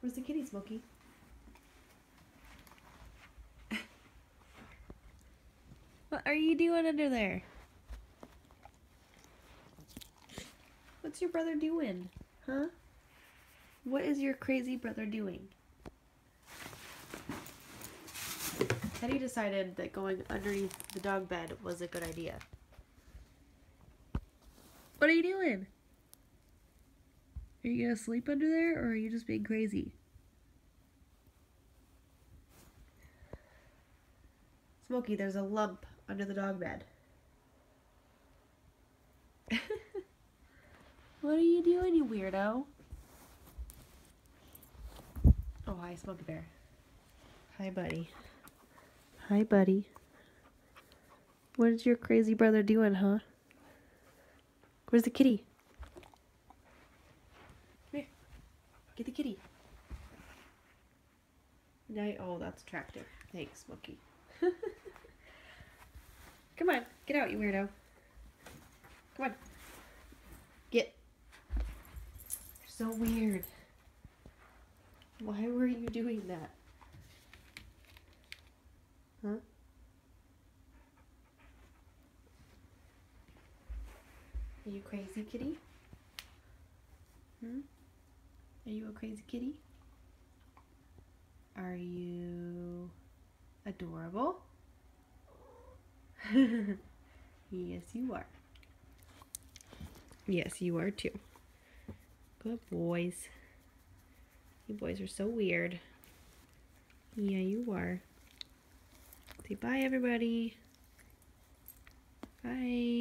Where's the kitty, Smokey? what are you doing under there? What's your brother doing? Huh? What is your crazy brother doing? Teddy decided that going underneath the dog bed was a good idea. What are you doing? Are you gonna sleep under there or are you just being crazy? Smokey, there's a lump under the dog bed. what are you doing, you weirdo? Oh, hi, Smokey Bear. Hi, buddy. Hi, buddy. What is your crazy brother doing, huh? Where's the kitty? Come here. Get the kitty. Now, oh, that's attractive. Thanks, Smokey. Come on, get out, you weirdo. Come on. Get. You're so weird. Why were you doing that? Huh? Are you crazy, kitty? Are you a crazy kitty? Are you adorable? yes, you are. Yes, you are too. Good boys. You boys are so weird. Yeah, you are. Say bye, everybody. Bye.